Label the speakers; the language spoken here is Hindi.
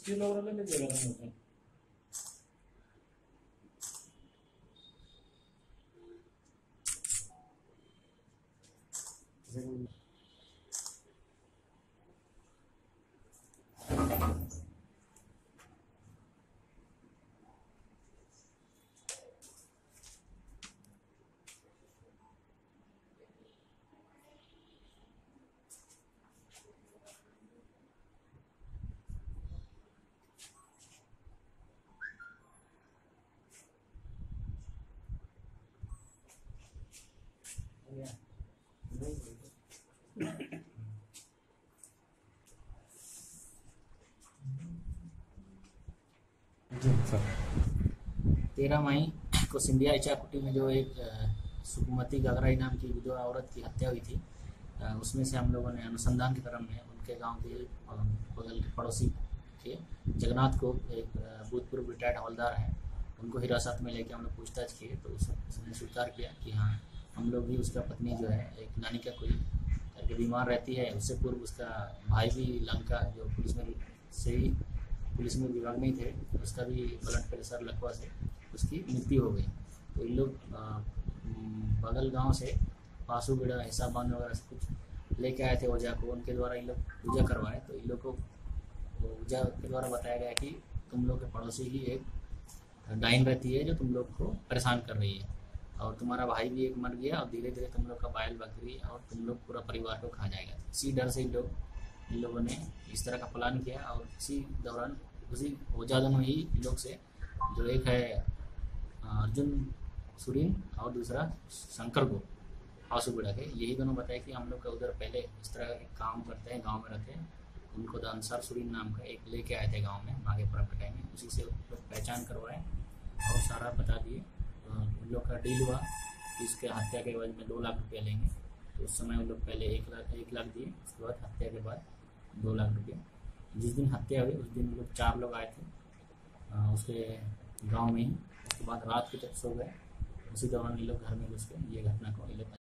Speaker 1: स्टील वगैरह ले जाएगा हम लोग
Speaker 2: तेरह मई को सिंधिया इचाकुटी में जो एक सुकुमती गगराई नाम की विधवा औरत की हत्या हुई थी उसमें से हम लोगों ने अनुसंधान के क्रम में उनके गाँव के बगल के पड़ोसी के, जगन्नाथ को एक भूतपूर्व रिटायर्ड हवलदार हैं, उनको हिरासत में लेके हम लोग पूछताछ किए तो उसने स्वीकार किया कि हाँ हम लोग भी उसका पत्नी जो है, एक नानी का कोई करके बीमार रहती है, उससे पूर्व उसका भाई भी लंका जो पुलिस में से ही, पुलिस में विभाग में ही थे, उसका भी ब्लड प्रेशर लकवा से उसकी मृत्यु हो गई। तो इन लोग बगल गाँव से पासू बेड़ा हिसाब बाँध वगैरह से कुछ लेके आए थे ओझा को। उनके द्वारा इन लोग पूजा करवाए। तो इन लोग को ओझा के द्वारा बताया गया कि तुम लोग के पड़ोसी ही एक डाइन रहती है, जो तुम लोग को परेशान कर रही है। और तुम्हारा भाई भी एक मर गया और धीरे धीरे तुम लोग का बायल बकरी और तुम लोग पूरा परिवार को खा जाएगा। इसी डर से लोग, इन लोगों ने इस तरह का प्लान किया और इसी दौरान, उसी ओझा दोनों ही लोग से जो एक है, अर्जुन सुरीन और दूसरा शंकर को आंसूबेड़ा के, यही दोनों बताए कि हम लोग का उधर पहले इस तरह के काम करते हैं, गाँव में रहते हैं। उनको द अंसार सुरीन नाम का एक लेके आए थे गाँव में माघेपुरा पटाई में, उसी से पहचान करवाए और सारा बता दिए। लोग का डील हुआ इसके हत्या के बाद में दो लाख रुपया लेंगे। तो उस समय वो लोग पहले एक लाख एक लाख दिए उसके बाद हत्या के बाद दो लाख रुपया। जिस दिन हत्या हुई उस दिन लोग चार लोग आए थे आ, उसके गाँव में ही। उसके बाद रात के तक सो गए। उसी दौरान ये लोग घर में घुस के ये घटना को ये लोग